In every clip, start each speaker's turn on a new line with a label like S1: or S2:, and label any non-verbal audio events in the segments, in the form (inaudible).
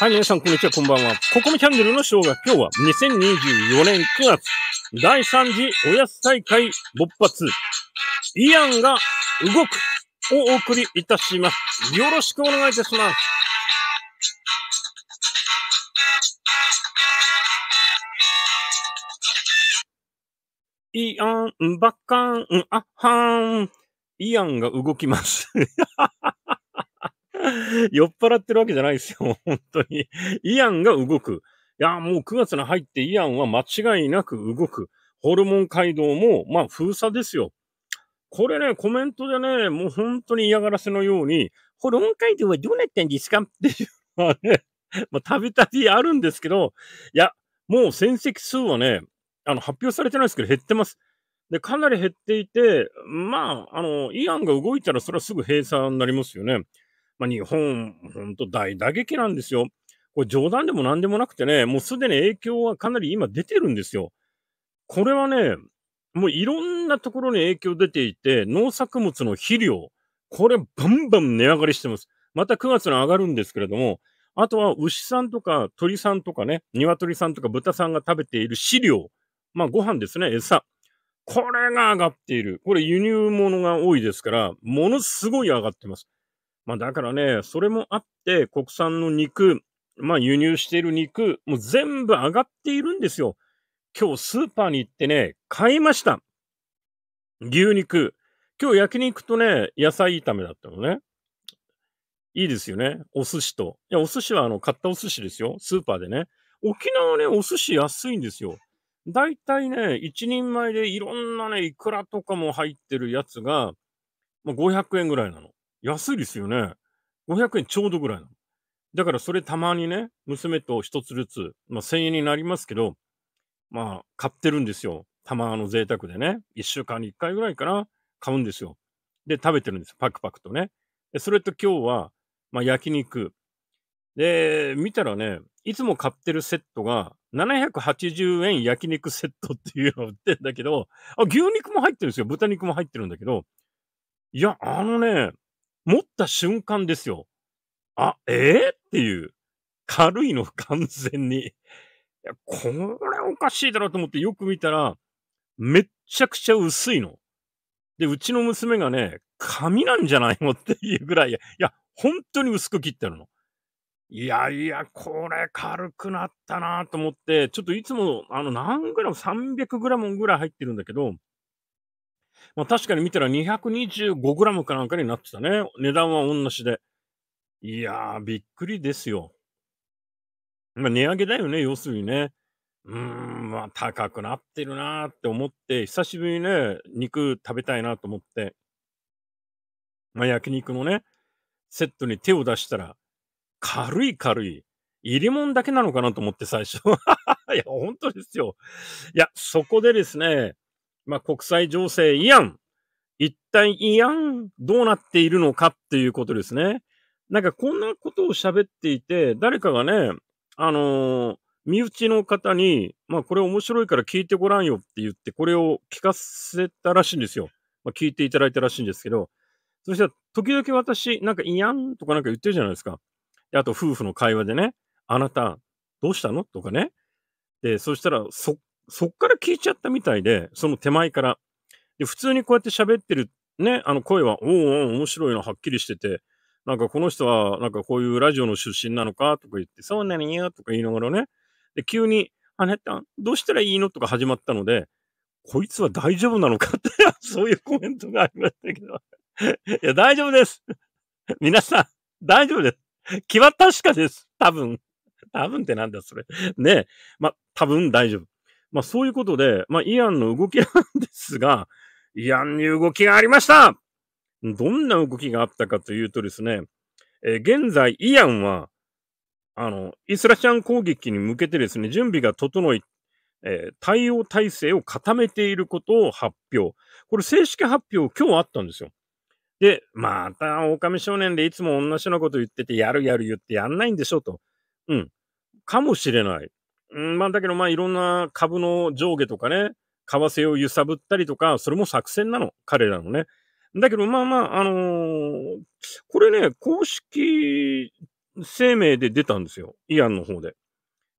S1: はい、皆さん、こんにちは、こんばんは。ここみチャンネルのショーが今日は2024年9月、第3次おやつ大会勃発、イアンが動くをお送りいたします。よろしくお願いいたします。イアン、バッカン、あはーん。イアンが動きます。(laughs) 酔っ払ってるわけじゃないですよ。(laughs) 本当に。イアンが動く。いや、もう9月に入ってイアンは間違いなく動く。ホルモン街道も、まあ封鎖ですよ。これね、コメントでね、もう本当に嫌がらせのように、ホルモン街道はどうなったんですか？っていうのはね、まあたびたびあるんですけど、いや、もう戦績数はね、あの、発表されてないですけど減ってます。で、かなり減っていて、まあ、あの、イアンが動いたらそれはすぐ閉鎖になりますよね。まあ、日本、ほんと大打撃なんですよ。これ冗談でも何でもなくてね、もうすでに影響はかなり今出てるんですよ。これはね、もういろんなところに影響出ていて、農作物の肥料、これバンバン値上がりしてます。また9月に上がるんですけれども、あとは牛さんとか鳥さんとかね、鶏さんとか豚さんが食べている飼料、まあご飯ですね、餌。これが上がっている。これ輸入物が多いですから、ものすごい上がってます。まあだからね、それもあって国産の肉、まあ輸入している肉、もう全部上がっているんですよ。今日スーパーに行ってね、買いました。牛肉。今日焼肉とね、野菜炒めだったのね。いいですよね。お寿司と。いや、お寿司はあの、買ったお寿司ですよ。スーパーでね。沖縄ね、お寿司安いんですよ。だいたいね、一人前でいろんなね、イクラとかも入ってるやつが、まあ、500円ぐらいなの。安いですよね。500円ちょうどぐらいなの。だからそれたまにね、娘と一つずつ、まあ、1000円になりますけど、まあ、買ってるんですよ。たまの贅沢でね。一週間に一回ぐらいかな。買うんですよ。で、食べてるんですよ。パクパクとね。で、それと今日は、まあ、焼肉。で、見たらね、いつも買ってるセットが、780円焼肉セットっていうのを売ってんだけど、あ、牛肉も入ってるんですよ。豚肉も入ってるんだけど、いや、あのね、持った瞬間ですよ。あ、えー、っていう。軽いの、完全に。いや、これおかしいだろうと思ってよく見たら、めっちゃくちゃ薄いの。で、うちの娘がね、紙なんじゃないのっていうぐらい、いや、本当に薄く切ってるの。いやいや、これ軽くなったなと思って、ちょっといつも、あの、何グラム、300グラムぐらい入ってるんだけど、まあ確かに見たら225グラムかなんかになってたね。値段は同じで。いやー、びっくりですよ。まあ値上げだよね、要するにね。うーん、まあ高くなってるなーって思って、久しぶりにね、肉食べたいなと思って、まあ焼肉のね、セットに手を出したら、軽い軽い。入れ物だけなのかなと思って最初。(laughs) いや、本当ですよ。いや、そこでですね、まあ、国際情勢イアン。一体イアンどうなっているのかっていうことですね。なんかこんなことを喋っていて、誰かがね、あのー身内の方に、まあこれ面白いから聞いてごらんよって言って、これを聞かせたらしいんですよ。まあ聞いていただいたらしいんですけど、そしたら時々私、なんかイアンとかなんか言ってるじゃないですか。であと夫婦の会話でね、あなた、どうしたの？とかね。で、そしたら、そ、そっから聞いちゃったみたいで、その手前から。で、普通にこうやって喋ってる、ね、あの声は、おうおう、面白いのはっきりしてて、なんかこの人は、なんかこういうラジオの出身なのかとか言って、そうなのよとか言いながらね。で、急に、あなた、どうしたらいいのとか始まったので、こいつは大丈夫なのかって、(laughs) そういうコメントがありましたけど。いや、大丈夫です。皆さん、大丈夫です。気は確かです。多分。多分ってなんだ、それ。ねえ。ま、多分大丈夫。まあ、そういうことで、まあ、イアンの動きなんですが、イアンに動きがありましたどんな動きがあったかというとですね、えー現在、イアンは、あの、イスラシャン攻撃に向けてですね、準備が整い、えー対応体制を固めていることを発表。これ正式発表今日あったんですよ。で、また、狼少年でいつも同じようなこと言ってて、やるやる言ってやんないんでしょと。うん。かもしれない。うん、まあ、だけど、まあ、いろんな株の上下とかね、為替を揺さぶったりとか、それも作戦なの。彼らのね。だけど、まあまあ、あのーこれね、公式声明で出たんですよ。イアンの方で。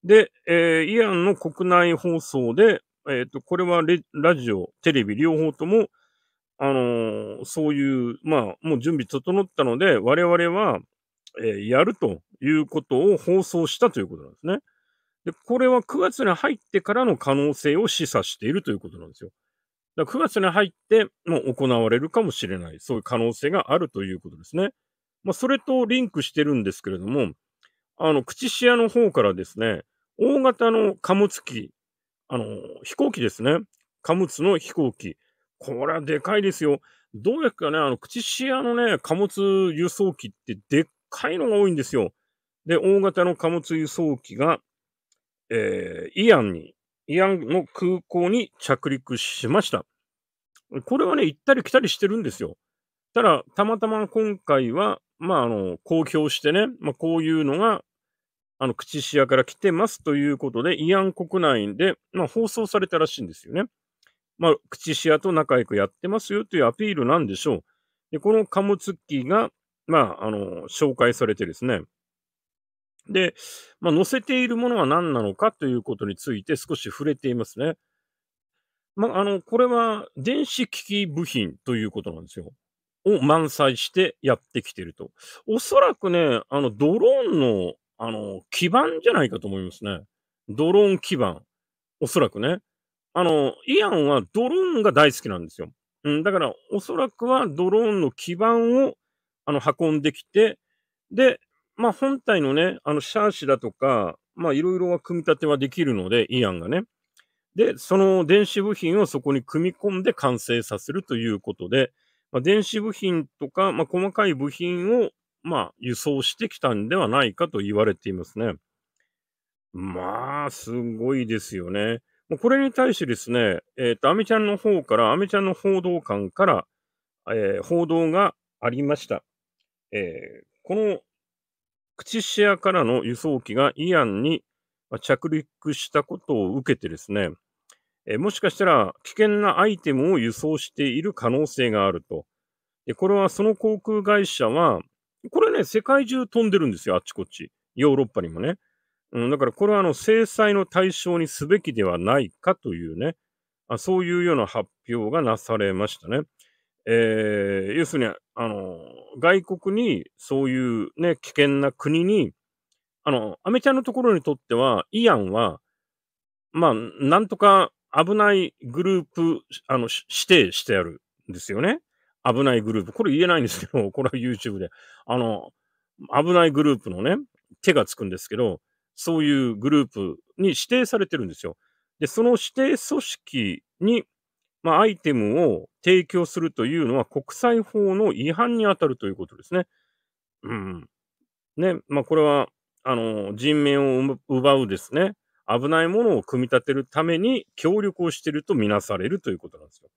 S1: で、えー、イアンの国内放送で、えっ、ー、と、これはラジオ、テレビ、両方とも、あのー、そういう、まあ、もう準備整ったので、我々は、えー、やるということを放送したということなんですね。で、これは9月に入ってからの可能性を示唆しているということなんですよ。だ9月に入っても行われるかもしれない。そういう可能性があるということですね。まあ、それとリンクしてるんですけれども、あの、口シアの方からですね、大型の貨物機、あの、飛行機ですね。貨物の飛行機。これはでかいですよ。どうやっかね、あの、口シアのね、貨物輸送機ってでっかいのが多いんですよ。で、大型の貨物輸送機が、えー、イアンに、イアンの空港に着陸しました。これはね、行ったり来たりしてるんですよ。ただ、たまたま今回は、まあ、あの、公表してね、まあ、こういうのが、あの、口シアから来てますということで、イアン国内で、まあ、放送されたらしいんですよね。まあ、口シアと仲良くやってますよというアピールなんでしょう。で、この貨物機が、まあ、あの、紹介されてですね。で、まあ、載せているものは何なのかということについて少し触れていますね。まあ、あの、これは電子機器部品ということなんですよ。を満載してやってきてると。おそらくね、あの、ドローンの、あの、基盤じゃないかと思いますね。ドローン基盤。おそらくね。あの、イアンはドローンが大好きなんですよ。うん、だから、おそらくはドローンの基盤を、あの、運んできて、で、まあ、本体のね、あの、シャーシだとか、まあ、いろいろは組み立てはできるので、イアンがね。で、その電子部品をそこに組み込んで完成させるということで、まあ、電子部品とか、まあ、細かい部品を、まあ、輸送してきたんではないかと言われていますね。まあ、すごいですよね。これに対してですね、えっ、ー、と、アメちゃんの方から、アメちゃんの報道官から、えー、報道がありました。えー、この、口シアからの輸送機がイアンに着陸したことを受けてですね、えもしかしたら危険なアイテムを輸送している可能性があると。でこれはその航空会社は、これね、世界中飛んでるんですよ、あっちこっち。ヨーロッパにもね。うん、だからこれはあの制裁の対象にすべきではないかというね、あそういうような発表がなされましたね。えー、要するに、あの、外国にそういうね、危険な国に、あの、アメちゃんのところにとっては、イアンは、まあ、なんとか危ないグループ、あの、指定してあるんですよね。危ないグループ。これ言えないんですけど、(laughs) これは YouTube で。あの、危ないグループのね、手がつくんですけど、そういうグループに指定されてるんですよ。で、その指定組織に、まあ、アイテムを提供するというのは国際法の違反に当たるということですね。うん。ね、まあ、これは、あの、人命を奪うですね、危ないものを組み立てるために協力をしているとみなされるということなんですよ。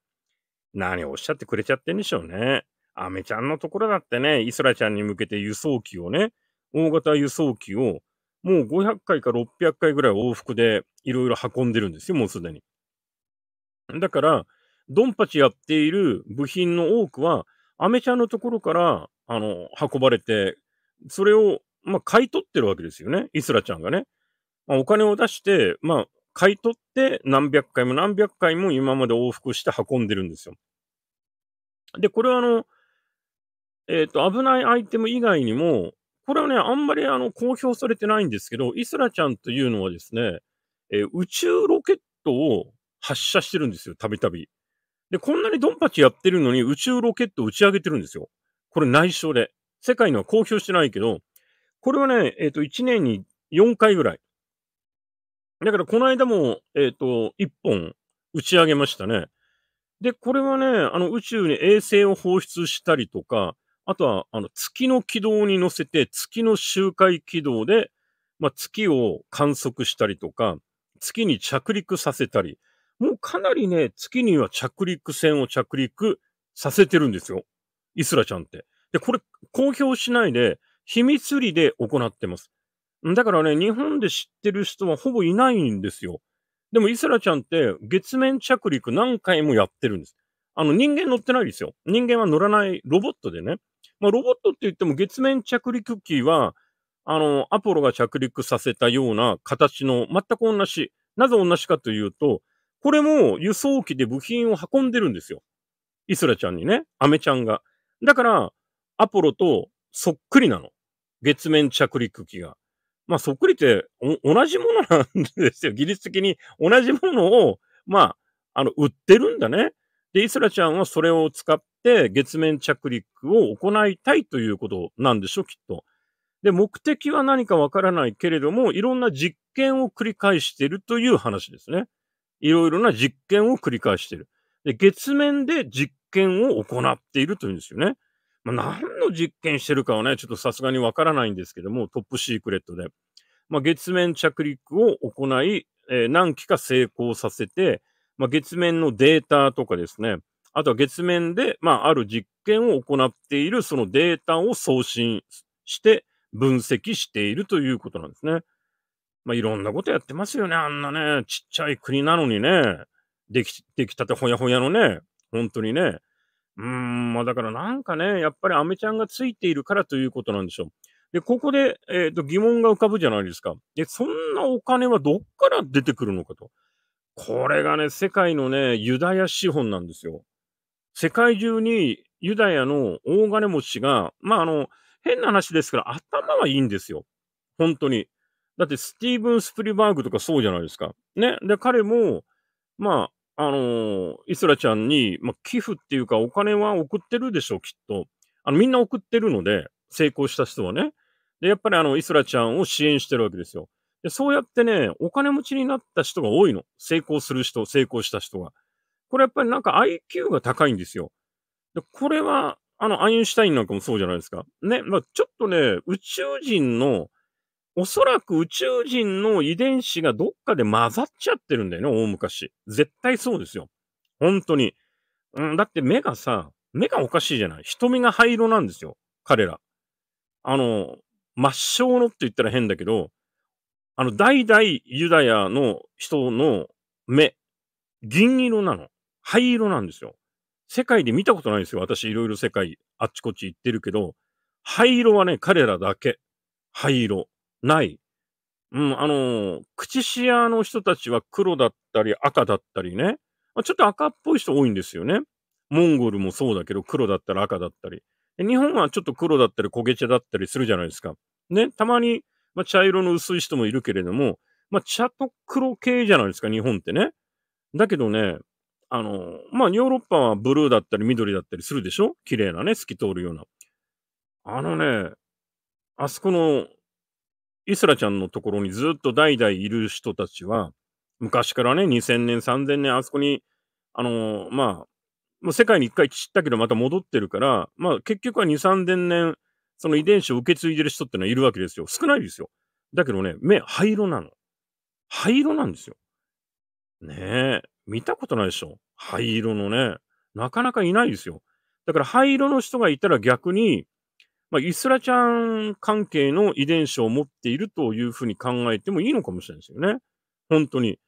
S1: 何をおっしゃってくれちゃってんでしょうね。アメちゃんのところだってね、イスラちゃんに向けて輸送機をね、大型輸送機をもう500回か600回ぐらい往復でいろいろ運んでるんですよ、もうすでに。だから、ドンパチやっている部品の多くは、アメちゃんのところから、あの、運ばれて、それを、まあ、買い取ってるわけですよね、イスラちゃんがね。まあ、お金を出して、まあ、買い取って何百回も何百回も今まで往復して運んでるんですよ。で、これはあの、えっ、ー、と、危ないアイテム以外にも、これはね、あんまりあの、公表されてないんですけど、イスラちゃんというのはですね、えー、宇宙ロケットを発射してるんですよ、たびたび。で、こんなにドンパチやってるのに宇宙ロケット打ち上げてるんですよ。これ内緒で。世界には公表してないけど、これはね、えっ、ー、と、1年に4回ぐらい。だからこの間も、えっ、ー、と、1本打ち上げましたね。で、これはね、あの宇宙に衛星を放出したりとか、あとは、あの、月の軌道に乗せて、月の周回軌道で、まあ、月を観測したりとか、月に着陸させたり、もうかなりね、月には着陸船を着陸させてるんですよ。イスラちゃんって。で、これ、公表しないで、秘密裏で行ってます。だからね、日本で知ってる人はほぼいないんですよ。でもイスラちゃんって月面着陸何回もやってるんです。あの人間乗ってないですよ。人間は乗らないロボットでね。まあロボットって言っても月面着陸機は、あの、アポロが着陸させたような形の全く同じ。なぜ同じかというと、これも輸送機で部品を運んでるんですよ。イスラちゃんにね、アメちゃんが。だから、アポロとそっくりなの。月面着陸機が。まあ、そっくりって同じものなんですよ。技術的に同じものを、まあ、あの、売ってるんだね。で、イスラちゃんはそれを使って月面着陸を行いたいということなんでしょ、きっと。で、目的は何かわからないけれども、いろんな実験を繰り返しているという話ですね。いろいろな実験を繰り返している。で、月面で実験を行っているというんですよね。まあ、何の実験してるかはね、ちょっとさすがにわからないんですけども、トップシークレットで。まあ、月面着陸を行い、えー、何機か成功させて、まあ、月面のデータとかですね、あとは月面で、まあ、ある実験を行っているそのデータを送信して分析しているということなんですね。まあ、いろんなことやってますよね。あんなね、ちっちゃい国なのにね、でき、できたてほやほやのね、本当にね。うーん、まあだからなんかね、やっぱりアメちゃんがついているからということなんでしょう。で、ここで、えっ、ー、と、疑問が浮かぶじゃないですか。で、そんなお金はどっから出てくるのかと。これがね、世界のね、ユダヤ資本なんですよ。世界中にユダヤの大金持ちが、まあ、あの、変な話ですから、頭はいいんですよ。本当に。だってスティーブン・スプリバーグとかそうじゃないですか。ね。で、彼も、まあ、あのー、イスラちゃんに、まあ、寄付っていうかお金は送ってるでしょう、きっと。あの、みんな送ってるので、成功した人はね。で、やっぱりあの、イスラちゃんを支援してるわけですよ。で、そうやってね、お金持ちになった人が多いの。成功する人、成功した人が。これやっぱりなんか IQ が高いんですよ。で、これは、あの、アインシュタインなんかもそうじゃないですか。ね。まあ、ちょっとね、宇宙人のおそらく宇宙人の遺伝子がどっかで混ざっちゃってるんだよね、大昔。絶対そうですよ。本当に。うん、だって目がさ、目がおかしいじゃない。瞳が灰色なんですよ。彼ら。あの、真っ正のって言ったら変だけど、あの、代々ユダヤの人の目、銀色なの。灰色なんですよ。世界で見たことないんですよ。私いろいろ世界あっちこっち行ってるけど、灰色はね、彼らだけ。灰色。ない。うん、あのー、口シアの人たちは黒だったり赤だったりね。ちょっと赤っぽい人多いんですよね。モンゴルもそうだけど、黒だったり赤だったり。日本はちょっと黒だったり焦げ茶だったりするじゃないですか。ね、たまに、まあ、茶色の薄い人もいるけれども、まあ、茶と黒系じゃないですか、日本ってね。だけどね、あの、まあ、ヨーロッパはブルーだったり緑だったりするでしょ？綺麗なね、透き通るような。あのね、あそこのイスラちゃんのところにずっと代々いる人たちは、昔からね、2000年、3000年、あそこに、あのー、まあ、もう世界に一回散ったけどまた戻ってるから、まあ結局は2、3000年、その遺伝子を受け継いでる人ってのはいるわけですよ。少ないですよ。だけどね、目、灰色なの。灰色なんですよ。ねえ、見たことないでしょ？灰色のね。なかなかいないですよ。だから灰色の人がいたら逆に、まあ、イスラちゃん関係の遺伝子を持っているというふうに考えてもいいのかもしれないですよね。本当に。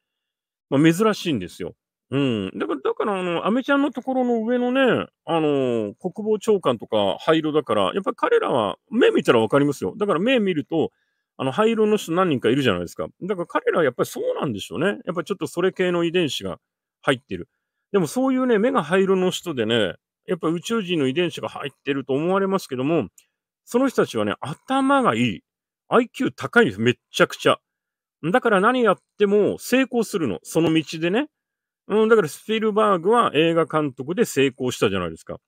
S1: まあ、珍しいんですよ。うん。だから、だから、あの、アメちゃんのところの上のね、あの、国防長官とか灰色だから、やっぱり彼らは目見たらわかりますよ。だから目見ると、あの、灰色の人何人かいるじゃないですか。だから彼らはやっぱりそうなんでしょうね。やっぱりちょっとそれ系の遺伝子が入ってる。でもそういうね、目が灰色の人でね、やっぱり宇宙人の遺伝子が入ってると思われますけども、その人たちはね、頭がいい。IQ 高いんです。めっちゃくちゃ。だから何やっても成功するの。その道でね。うん、だからスピルバーグは映画監督で成功したじゃないですか。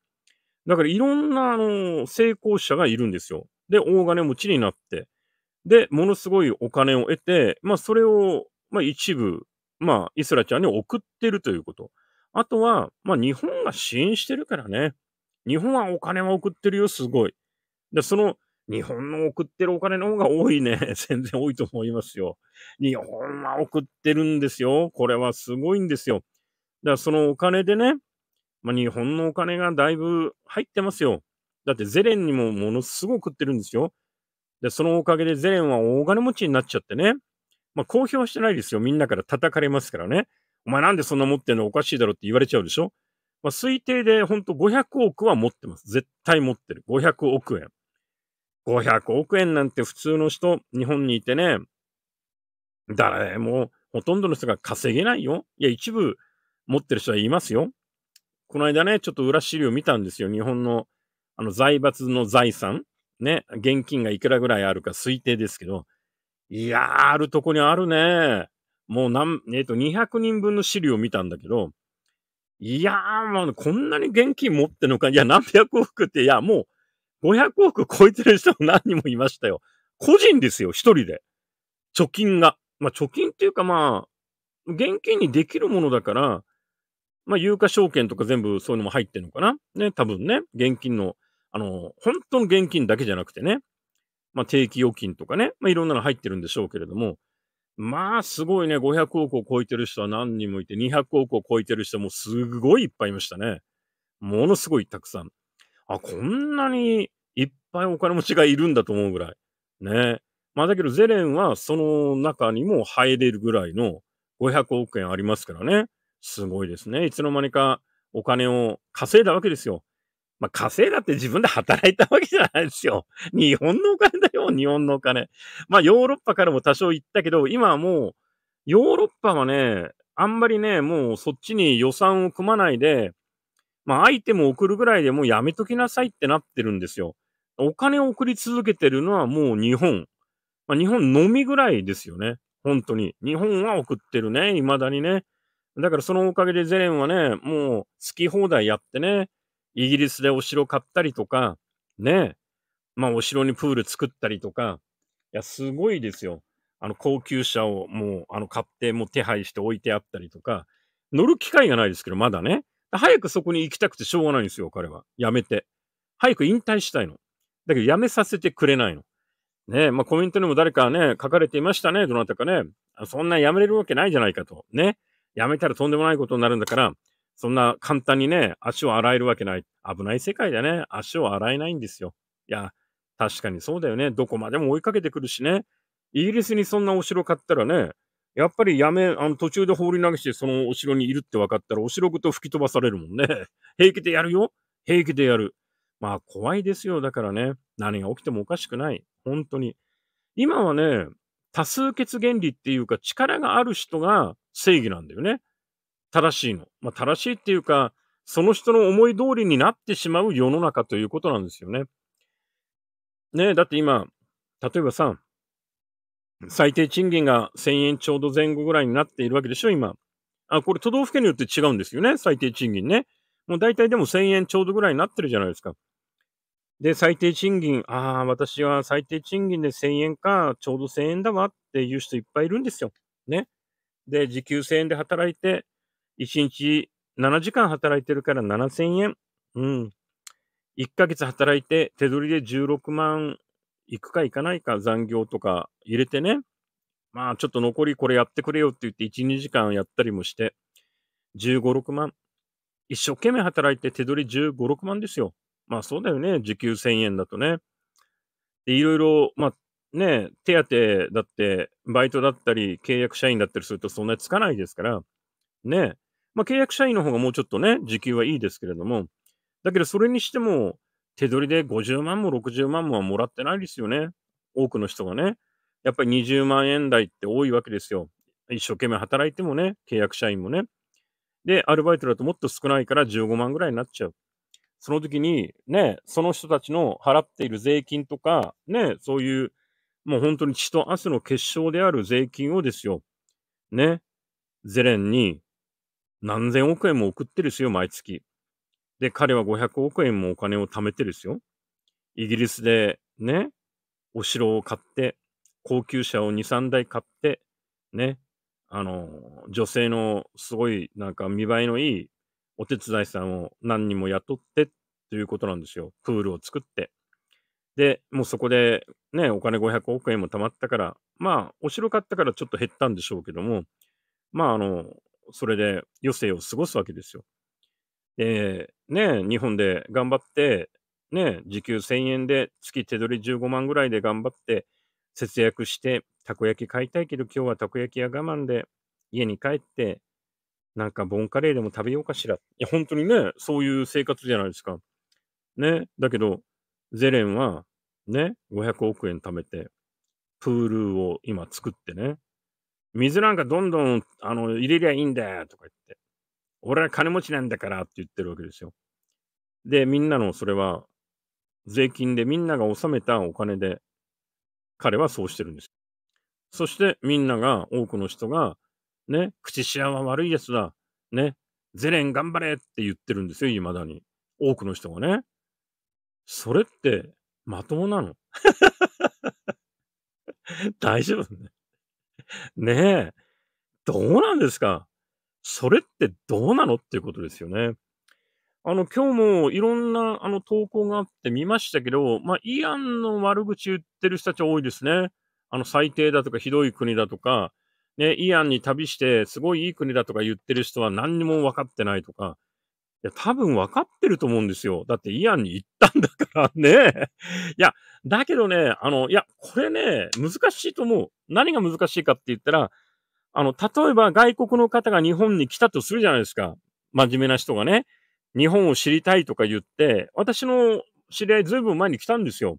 S1: だからいろんな、あの、成功者がいるんですよ。で、大金持ちになって。で、ものすごいお金を得て、まあ、それを、まあ、一部、まあ、イスラちゃんに送ってるということ。あとは、まあ、日本が支援してるからね。日本はお金は送ってるよ、すごい。で、その、日本の送ってるお金の方が多いね。(laughs) 全然多いと思いますよ。日本は送ってるんですよ。これはすごいんですよ。だからそのお金でね、まあ、日本のお金がだいぶ入ってますよ。だってゼレンにもものすごく送ってるんですよ。で、そのおかげでゼレンは大金持ちになっちゃってね。まあ、公表してないですよ。みんなから叩かれますからね。お前なんでそんな持ってんの？おかしいだろって言われちゃうでしょまあ、推定でほんと500億は持ってます。絶対持ってる。500億円。500億円なんて普通の人、日本にいてね、誰も、ほとんどの人が稼げないよ。いや、一部持ってる人はいますよ。この間ね、ちょっと裏資料見たんですよ。日本の、あの、財閥の財産。ね、現金がいくらぐらいあるか推定ですけど、いやー、あるとこにあるね。もう何、えっ、ー、と、200人分の資料を見たんだけど、いやー、もうこんなに現金持ってんのか。いや、何百億って、いや、もう500億超えてる人も何人もいましたよ。個人ですよ、一人で。貯金が。まあ、貯金っていうかまあ、現金にできるものだから、まあ、有価証券とか全部そういうのも入ってるのかなね、多分ね、現金の、あの、本当の現金だけじゃなくてね、まあ、定期預金とかね、まあ、いろんなの入ってるんでしょうけれども、まあ、すごいね、500億を超えてる人は何人もいて、200億を超えてる人もすごいいっぱいいましたね。ものすごいたくさん。あ、こんなにいっぱいお金持ちがいるんだと思うぐらい。ね。まあだけどゼレンはその中にも入れるぐらいの500億円ありますからね。すごいですね。いつの間にかお金を稼いだわけですよ。まあ、稼いだって自分で働いたわけじゃないですよ。日本のお金だよ、日本のお金。まあ、ヨーロッパからも多少行ったけど、今はもう、ヨーロッパはね、あんまりね、もうそっちに予算を組まないで、まあ、アイテムを送るぐらいでもうやめときなさいってなってるんですよ。お金を送り続けてるのはもう日本。まあ、日本のみぐらいですよね。本当に。日本は送ってるね、未だにね。だからそのおかげでゼレンはね、もう好き放題やってね、イギリスでお城買ったりとか、ね、まあお城にプール作ったりとか、いや、すごいですよ。あの高級車をもうあの買ってもう手配して置いてあったりとか、乗る機会がないですけど、まだね。早くそこに行きたくてしょうがないんですよ、彼は。やめて。早く引退したいの。だけど、やめさせてくれないの。ねえまあコメントにも誰かね、書かれていましたね、どなたかね。そんなやめれるわけないじゃないかと。ね。やめたらとんでもないことになるんだから、そんな簡単にね、足を洗えるわけない。危ない世界だね。足を洗えないんですよ。いや、確かにそうだよね。どこまでも追いかけてくるしね。イギリスにそんなお城買ったらね、やっぱりやめ、あの途中で放り投げしてそのお城にいるって分かったらお城ごと吹き飛ばされるもんね。(laughs) 平気でやるよ。平気でやる。まあ怖いですよ。だからね、何が起きてもおかしくない。本当に。今はね、多数決原理っていうか力がある人が正義なんだよね。正しいの。まあ、正しいっていうか、その人の思い通りになってしまう世の中ということなんですよね。ねえ、だって今、例えばさ、最低賃金が1000円ちょうど前後ぐらいになっているわけでしょ、今。あ、これ都道府県によって違うんですよね、最低賃金ね。もう大体でも1000円ちょうどぐらいになってるじゃないですか。で、最低賃金、ああ、私は最低賃金で1000円か、ちょうど1000円だわっていう人いっぱいいるんですよ。ね。で、時給1000円で働いて、1日7時間働いてるから7000円。うん。1ヶ月働いて手取りで16万いくかいかないか残業とか入れてね。まあちょっと残りこれやってくれよって言って1、2時間やったりもして、15、6万。一生懸命働いて手取り15、6万ですよ。まあそうだよね。時給1000円だとね。で、いろいろ、まあね、手当だって、バイトだったり、契約社員だったりするとそんなにつかないですから、ね。まあ、契約社員の方がもうちょっとね、時給はいいですけれども、だけどそれにしても、手取りで50万も60万もはもらってないですよね。多くの人がね。やっぱり20万円台って多いわけですよ。一生懸命働いてもね、契約社員もね。で、アルバイトだともっと少ないから15万ぐらいになっちゃう。その時に、ね、その人たちの払っている税金とか、ね、そういう、もう本当に血と汗の結晶である税金をですよ。ね、ゼレンに何千億円も送ってるですよ、毎月。で、彼は500億円もお金を貯めてですよ。イギリスでね、お城を買って、高級車を2、3台買って、ね、あの、女性のすごいなんか見栄えのいいお手伝いさんを何人も雇ってということなんですよ。プールを作って。で、もうそこでね、お金500億円も貯まったから、まあ、お城買ったからちょっと減ったんでしょうけども、まあ、あの、それで余生を過ごすわけですよ。で、ね、日本で頑張って、ね、時給1000円で月手取り15万ぐらいで頑張って節約して、たこ焼き買いたいけど今日はたこ焼き屋我慢で家に帰って、なんかボンカレーでも食べようかしら。いや、本当にね、そういう生活じゃないですか。ね、だけど、ゼレンはね、500億円貯めて、プールを今作ってね、水なんかどんどんあの入れりゃいいんだよとか言って、俺は金持ちなんだからって言ってるわけですよ。で、みんなのそれは税金でみんなが納めたお金で彼はそうしてるんです。そしてみんなが、多くの人が、ね、口しわは悪いやつだ。ね、ゼレン頑張れって言ってるんですよ、未だに。多くの人がね。それって、まともなの？(laughs) 大丈夫？ね。(laughs) ねえ。どうなんですか？それってどうなのっていうことですよね。あの、今日もいろんなあの投稿があって見ましたけど、まあ、イアンの悪口言ってる人たち多いですね。あの、最低だとかひどい国だとか、ね、イアンに旅してすごいいい国だとか言ってる人は何にも分かってないとか、いや、多分分かってると思うんですよ。だってイアンに行ったんだからね。いや、だけどね、あの、いや、これね、難しいと思う。何が難しいかって言ったら、あの、例えば外国の方が日本に来たとするじゃないですか。真面目な人がね。日本を知りたいとか言って、私の知り合いずいぶん前に来たんですよ。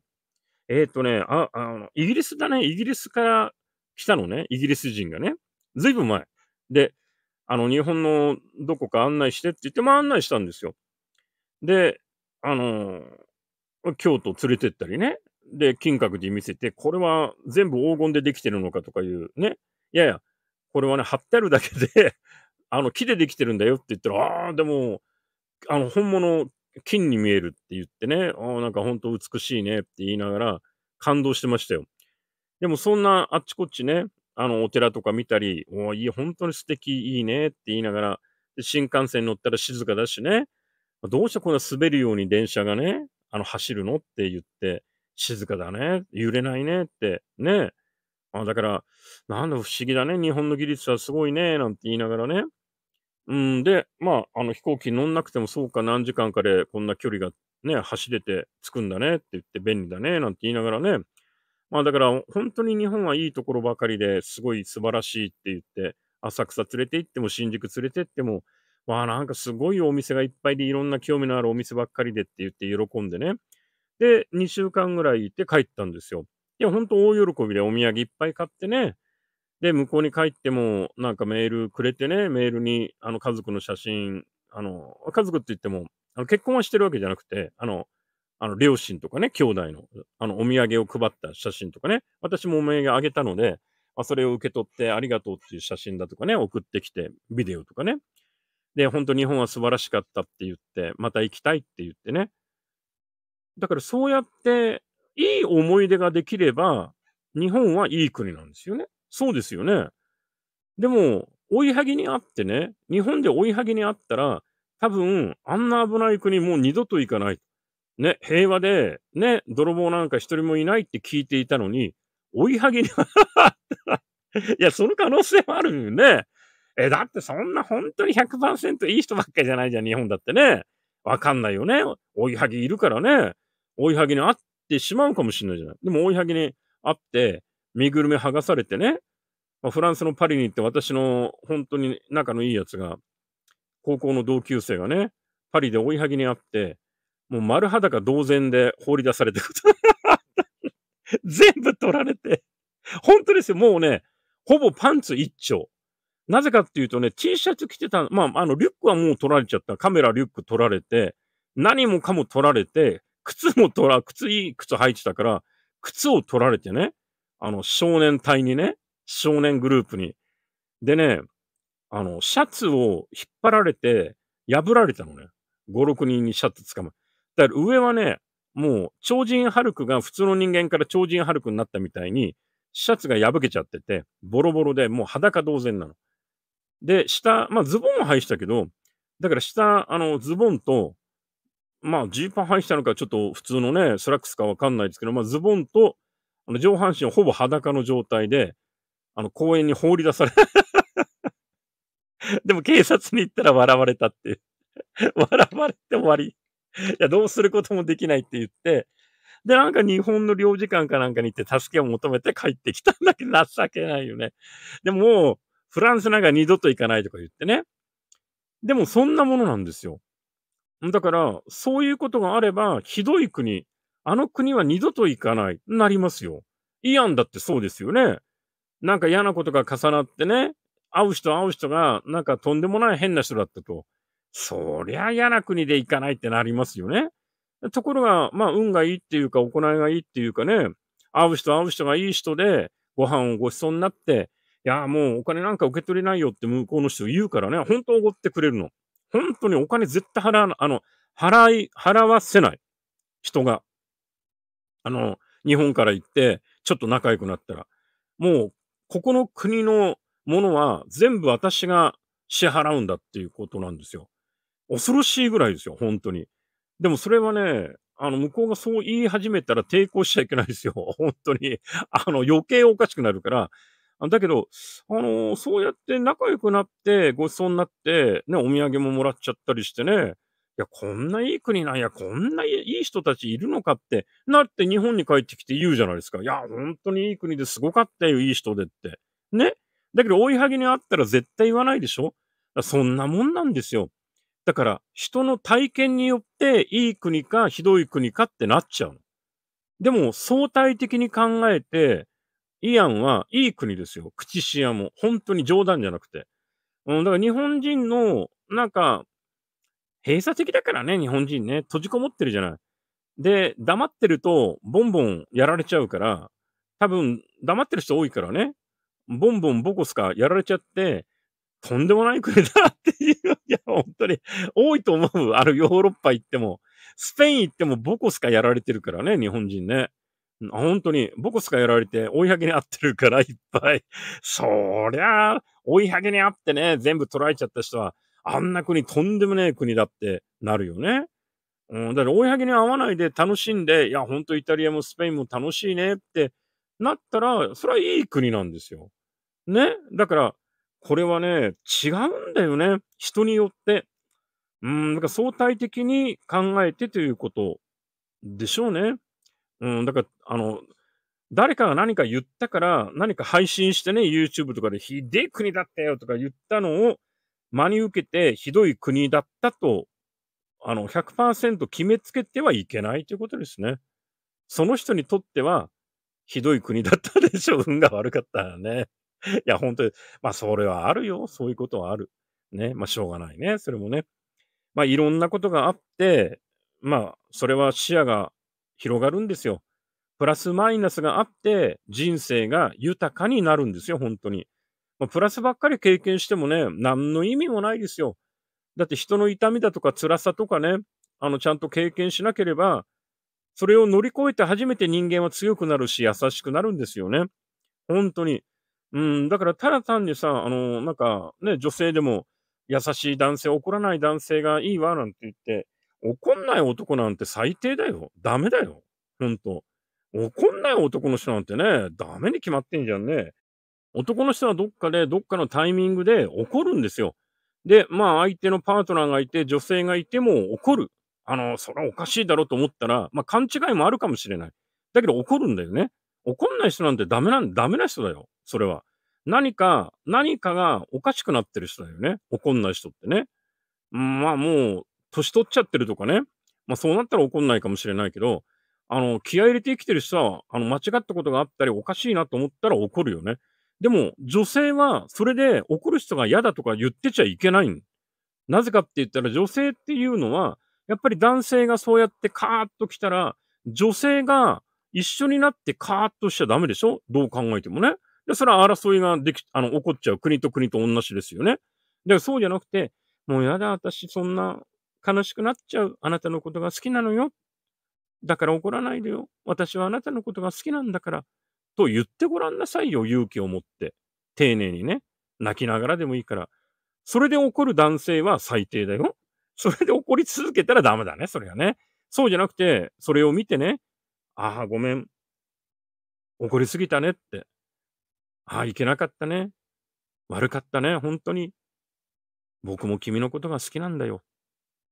S1: えっ、ー、とね、あ、あの、イギリスだね。イギリスから来たのね。イギリス人がね。ずいぶん前。で、あの、日本のどこか案内してって言っても案内したんですよ。で、あの京都連れてったりね。で、金閣寺見せて、これは全部黄金でできてるのかとかいうね。いやいや、これはね、貼ってあるだけで (laughs) あの、木でできてるんだよって言ったら、ああ、でも、あの、本物、金に見えるって言ってね、ああ、なんか本当美しいねって言いながら感動してましたよ。でもそんなあっちこっちね、あの、お寺とか見たり、おいい、本当に素敵、いいねって言いながら、新幹線乗ったら静かだしね、どうしてこんな滑るように電車がね、あの、走るのって言って、静かだね、揺れないねって、ね。あだから、なんだ不思議だね、日本の技術はすごいね、なんて言いながらね、うん、で、まあ、あの飛行機乗んなくてもそうか。何時間かでこんな距離がね、走れて着くんだね。って言って便利だね。なんて言いながらね、まあだから本当に日本はいいところばかりですごい素晴らしいって言って、浅草連れて行っても新宿連れて行っても、わあなんかすごいお店がいっぱいでいろんな興味のあるお店ばっかりでって言って喜んでね。で、2週間ぐらい行って帰ったんですよ。いや、ほんと大喜びでお土産いっぱい買ってね、で、向こうに帰っても、なんかメールくれてね、メールに、あの、家族の写真、あの、家族って言っても、あの結婚はしてるわけじゃなくて、あの、あの、両親とかね、兄弟の、あの、お土産を配った写真とかね、私もお土産あげたので、まあ、それを受け取ってありがとうっていう写真だとかね、送ってきて、ビデオとかね。で、本当日本は素晴らしかったって言って、また行きたいって言ってね。だからそうやって、いい思い出ができれば、日本はいい国なんですよね。そうですよね。でも、追いはぎにあってね、日本で追いはぎにあったら、多分、あんな危ない国もう二度と行かない。ね、平和で、ね、泥棒なんか一人もいないって聞いていたのに、追いはぎにいや、その可能性もあるよね。え、だってそんな本当に100%いい人ばっかじゃないじゃん、日本だってね。わかんないよね。追いはぎいるからね。追いはぎに会ってしまうかもしれないじゃない。でも追いはぎに会って、身ぐるみ剥がされてね、まあ、フランスのパリに行って私の本当に仲のいいやつが、高校の同級生がね、パリで追いはぎにあって、もう丸裸同然で放り出されてる。(laughs) 全部取られて。本当ですよ。もうね、ほぼパンツ一丁。なぜかっていうとね、T シャツ着てた、まあ、あの、リュックはもう取られちゃった。カメラ、リュック取られて、何もかも取られて、靴も取ら、靴いい靴履いてたから、靴を取られてね、あの、少年隊にね、少年グループに。でね、あの、シャツを引っ張られて、破られたのね。5、6人にシャツ捕まだから上はね、もう、超人ハルクが普通の人間から超人ハルクになったみたいに、シャツが破けちゃってて、ボロボロで、もう裸同然なの。で、下、まあズボンは履いてたけど、だから下、あの、ズボンと、まあジーパン履いてたのかちょっと普通のね、スラックスかわかんないですけど、まあズボンと、あの上半身をほぼ裸の状態で、あの公園に放り出され (laughs) でも警察に行ったら笑われたって。(laughs) 笑われて終わり。いや、どうすることもできないって言って、で、なんか日本の領事館かなんかに行って助けを求めて帰ってきたんだけど、情けないよね。でも、フランスなんか二度と行かないとか言ってね。でもそんなものなんですよ。だから、そういうことがあれば、ひどい国、あの国は二度と行かない。なりますよ。イアンだってそうですよね。なんか嫌なことが重なってね、会う人会う人が、なんかとんでもない変な人だったと。そりゃ嫌な国で行かないってなりますよね。ところが、まあ、運がいいっていうか、行いがいいっていうかね、会う人会う人がいい人で、ご飯をご馳走になって、いや、もうお金なんか受け取れないよって向こうの人言うからね、本当おごってくれるの。本当にお金絶対払わなあの、払い、払わせない人が、あの、日本から行って、ちょっと仲良くなったら、もう、ここの国のものは全部私が支払うんだっていうことなんですよ。恐ろしいぐらいですよ、本当に。でもそれはね、あの、向こうがそう言い始めたら抵抗しちゃいけないですよ。本当に。あの、余計おかしくなるから。だけど、あの、そうやって仲良くなって、ごちそうになって、ね、お土産ももらっちゃったりしてね、いや、こんないい国なんや、こんないい人たちいるのかって、なって日本に帰ってきて言うじゃないですか。いや、本当にいい国ですごかったよ、いい人でって。ね。だけど、追いはぎにあったら絶対言わないでしょそんなもんなんですよ。だから、人の体験によって、いい国かひどい国かってなっちゃうの。でも、相対的に考えて、イアンはいい国ですよ。口シアも。本当に冗談じゃなくて。うん、だから日本人の、なんか、閉鎖的だからね、日本人ね。閉じこもってるじゃない。で、黙ってると、ボンボンやられちゃうから、多分、黙ってる人多いからね。ボンボンボコスかやられちゃって、とんでもない国だっていう。(laughs) いや、本当に、多いと思う。あるヨーロッパ行っても。スペイン行ってもボコスカやられてるからね、日本人ね。本当に、ボコスカやられて追いはぎに合ってるからいっぱい。そりゃ、追いはぎに合ってね、全部捉えちゃった人は、あんな国とんでもねえ国だってなるよね。うん、だから追いはぎに合わないで楽しんで、いや、本当イタリアもスペインも楽しいねってなったら、それはいい国なんですよ。ね？だから、これはね、違うんだよね。人によって。うん、だから相対的に考えてということでしょうね。うん、だから、あの、誰かが何か言ったから、何か配信してね、YouTube とかでひでえ国だったよとか言ったのを真に受けてひどい国だったと、あの、100%決めつけてはいけないということですね。その人にとっては、ひどい国だったでしょう。運が悪かったらね。いや、本当に、まあ、それはあるよ。そういうことはある。ね。まあ、しょうがないね。それもね。まあ、いろんなことがあって、まあ、それは視野が広がるんですよ。プラスマイナスがあって、人生が豊かになるんですよ、本当に。まあ、プラスばっかり経験してもね、何の意味もないですよ。だって人の痛みだとか辛さとかね、あの、ちゃんと経験しなければ、それを乗り越えて初めて人間は強くなるし、優しくなるんですよね。本当に。うん、だからただ単にさ、あの、なんかね、女性でも優しい男性、怒らない男性がいいわ、なんて言って、怒んない男なんて最低だよ。ダメだよ。ほんと。怒んない男の人なんてね、ダメに決まってんじゃんね。男の人はどっかで、どっかのタイミングで怒るんですよ。で、まあ相手のパートナーがいて、女性がいても怒る。あの、それはおかしいだろうと思ったら、まあ勘違いもあるかもしれない。だけど怒るんだよね。怒んない人なんてダメなん、ダメな人だよ。それは。何か、何かがおかしくなってる人だよね。怒んない人ってね。まあもう、年取っちゃってるとかね。まあそうなったら怒んないかもしれないけど、あの、気合入れて生きてる人は、あの、間違ったことがあったりおかしいなと思ったら怒るよね。でも、女性は、それで怒る人が嫌だとか言ってちゃいけない。なぜかって言ったら、女性っていうのは、やっぱり男性がそうやってカーッと来たら、女性が一緒になってカーッとしちゃダメでしょ？どう考えてもね。で、それは争いができ、あの、起こっちゃう。国と国と同じですよね。で、そうじゃなくて、もうやだ、私そんな悲しくなっちゃう。あなたのことが好きなのよ。だから怒らないでよ。私はあなたのことが好きなんだから。と言ってごらんなさいよ。勇気を持って。丁寧にね。泣きながらでもいいから。それで怒る男性は最低だよ。それで怒り続けたらダメだね。それはね。そうじゃなくて、それを見てね。ああ、ごめん。怒りすぎたねって。ああ、いけなかったね。悪かったね。本当に。僕も君のことが好きなんだよ。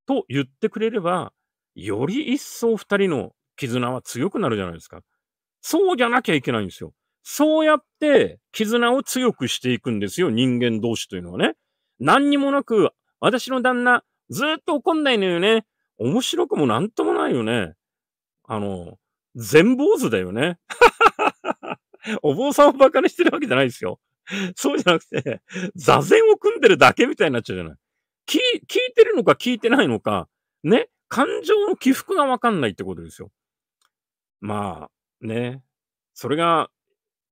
S1: と言ってくれれば、より一層二人の絆は強くなるじゃないですか。そうじゃなきゃいけないんですよ。そうやって絆を強くしていくんですよ。人間同士というのはね。何にもなく、私の旦那、ずっと怒んないのよね。面白くもなんともないよね。あの、全坊主だよね。(laughs) お坊さんを馬鹿にしてるわけじゃないですよ。そうじゃなくて、座禅を組んでるだけみたいになっちゃうじゃない。聞、いてるのか聞いてないのか、ね、感情の起伏がわかんないってことですよ。まあ、ね、それが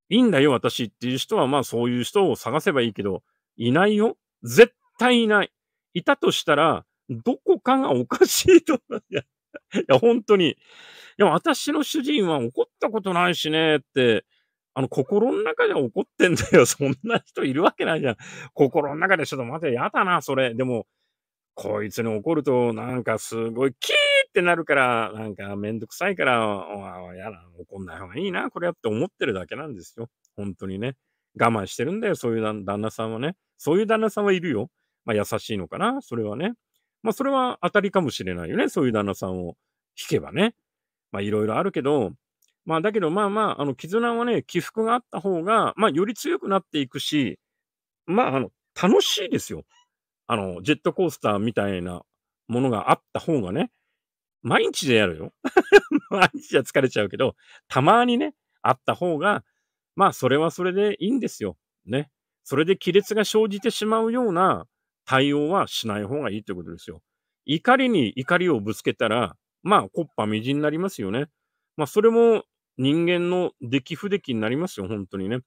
S1: いいんだよ、私っていう人は、まあそういう人を探せばいいけど、いないよ。絶対いない。いたとしたら、どこかがおかしいと。(laughs) いや、いや本当に。いや、私の主人は怒ったことないしねって、あの、心の中で怒ってんだよ。(laughs) そんな人いるわけないじゃん。心の中でちょっと待て、やだな、それ。でも、こいつに怒ると、なんかすごい、キーってなるから、なんかめんどくさいから、やだ、怒んない方がいいな、これやって思ってるだけなんですよ。本当にね。我慢してるんだよ、そういう旦那さんはね。そういう旦那さんはいるよ。まあ優しいのかな、それはね。まあそれは当たりかもしれないよね、そういう旦那さんを引けばね。まあいろいろあるけど、まあだけどまあまあ、あの絆はね、起伏があった方が、まあより強くなっていくし、まああの、楽しいですよ。あの、ジェットコースターみたいなものがあった方がね、毎日でやるよ。(laughs) 毎日じゃ疲れちゃうけど、たまにね、あった方が、まあそれはそれでいいんですよ。ね。それで亀裂が生じてしまうような対応はしない方がいいということですよ。怒りに怒りをぶつけたら、まあ、コッパみじんになりますよね。まあ、それも人間の出来不出来になりますよ、本当にね。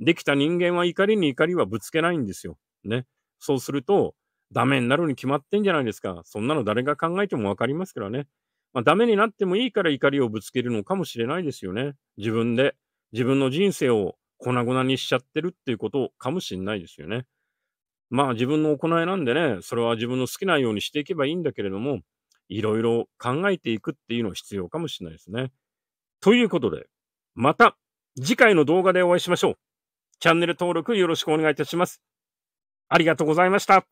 S1: できた人間は怒りに怒りはぶつけないんですよ。ね。そうすると、ダメになるに決まってんじゃないですか。そんなの誰が考えてもわかりますからね。まあ、ダメになってもいいから怒りをぶつけるのかもしれないですよね。自分で。自分の人生を粉々にしちゃってるっていうことかもしれないですよね。まあ自分の行いなんでね、それは自分の好きなようにしていけばいいんだけれども、いろいろ考えていくっていうのは必要かもしれないですね。ということで、また次回の動画でお会いしましょう。チャンネル登録よろしくお願いいたします。ありがとうございました。